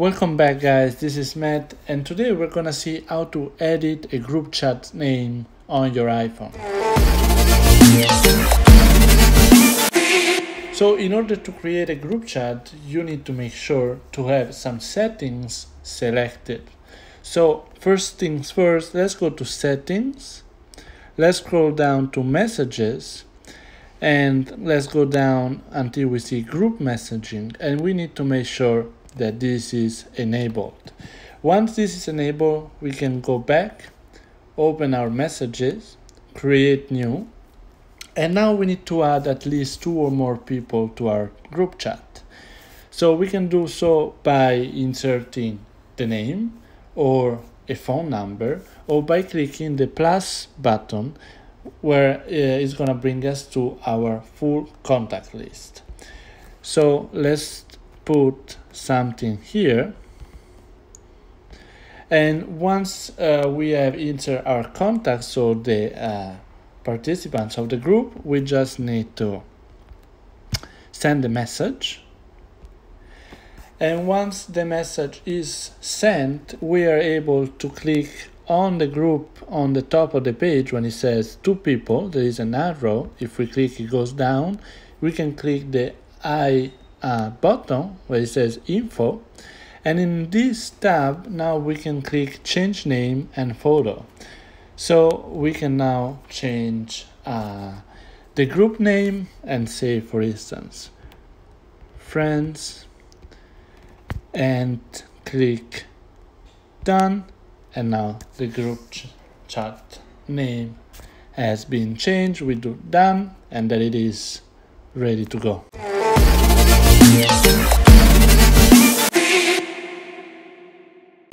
Welcome back guys, this is Matt and today we're gonna see how to edit a group chat name on your iPhone. So in order to create a group chat, you need to make sure to have some settings selected. So first things first, let's go to settings. Let's scroll down to messages and let's go down until we see group messaging and we need to make sure that this is enabled. Once this is enabled, we can go back, open our messages, create new, and now we need to add at least two or more people to our group chat. So we can do so by inserting the name or a phone number or by clicking the plus button where uh, it's going to bring us to our full contact list. So let's put something here. And once uh, we have entered our contacts, so the uh, participants of the group, we just need to send the message. And once the message is sent, we are able to click on the group on the top of the page when it says two people, there is an arrow. If we click, it goes down. We can click the I uh, button where it says info. And in this tab now we can click change name and photo so we can now change uh, the group name and say for instance friends and click done. And now the group ch chat name has been changed. We do done and that it is ready to go Yeah.